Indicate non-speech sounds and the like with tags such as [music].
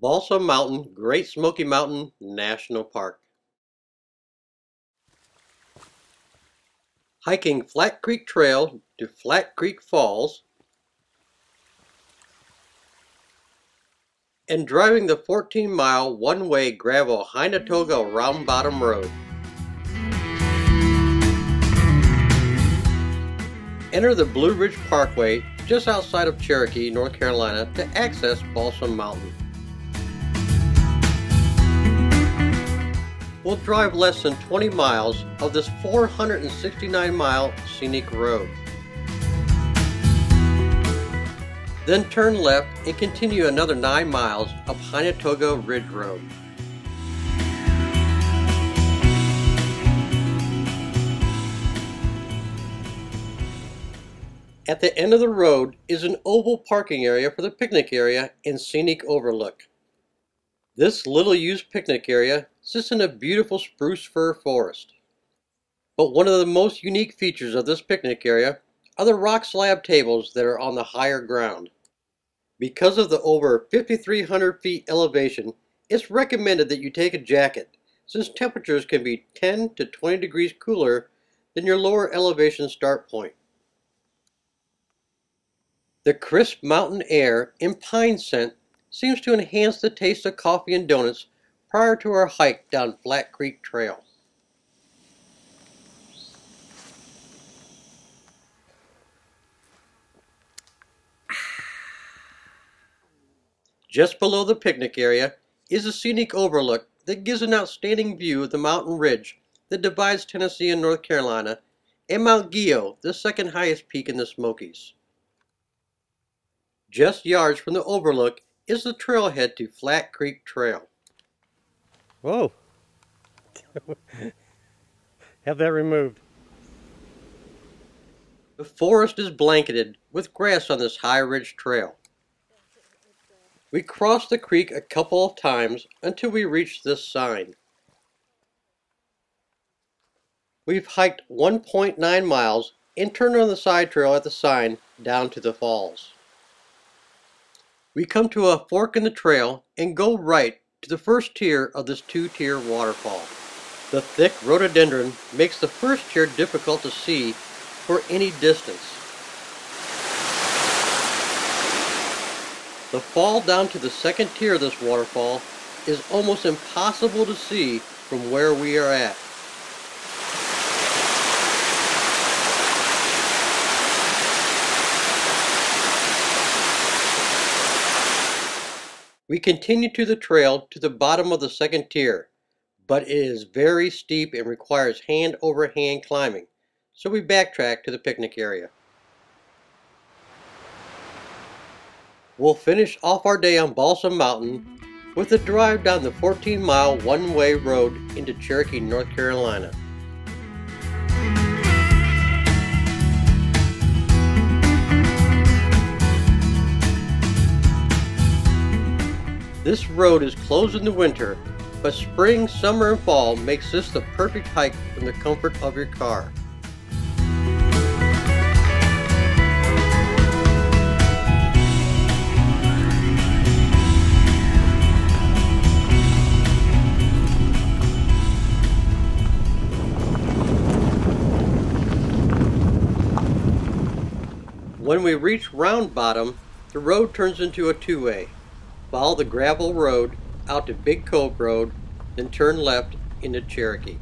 Balsam Mountain, Great Smoky Mountain National Park. Hiking Flat Creek Trail to Flat Creek Falls and driving the 14 mile one way gravel Heintooga Round Bottom Road. Enter the Blue Ridge Parkway just outside of Cherokee, North Carolina to access Balsam Mountain. We'll drive less than 20 miles of this 469 mile scenic road. Then turn left and continue another 9 miles of Heintooga Ridge Road. At the end of the road is an oval parking area for the picnic area and scenic overlook. This little used picnic area sits in a beautiful spruce fir forest. But one of the most unique features of this picnic area are the rock slab tables that are on the higher ground. Because of the over 5,300 feet elevation, it's recommended that you take a jacket since temperatures can be 10 to 20 degrees cooler than your lower elevation start point. The crisp mountain air and pine scent seems to enhance the taste of coffee and donuts prior to our hike down Flat Creek Trail. Just below the picnic area is a scenic overlook that gives an outstanding view of the mountain ridge that divides Tennessee and North Carolina and Mount Guyot, the second highest peak in the Smokies. Just yards from the overlook is the trailhead to Flat Creek Trail. Whoa. [laughs] Have that removed. The forest is blanketed with grass on this high ridge trail. We cross the creek a couple of times until we reach this sign. We've hiked 1.9 miles and turned on the side trail at the sign down to the falls. We come to a fork in the trail and go right to the first tier of this two-tier waterfall. The thick rhododendron makes the first tier difficult to see for any distance. The fall down to the second tier of this waterfall is almost impossible to see from where we are at. We continue to the trail to the bottom of the second tier, but it is very steep and requires hand over hand climbing, so we backtrack to the picnic area. We'll finish off our day on Balsam Mountain with a drive down the 14 mile one way road into Cherokee, North Carolina. This road is closed in the winter, but spring, summer, and fall makes this the perfect hike from the comfort of your car. When we reach Round Bottom, the road turns into a two-way. Follow the gravel road out to Big Cove Road, then turn left into Cherokee.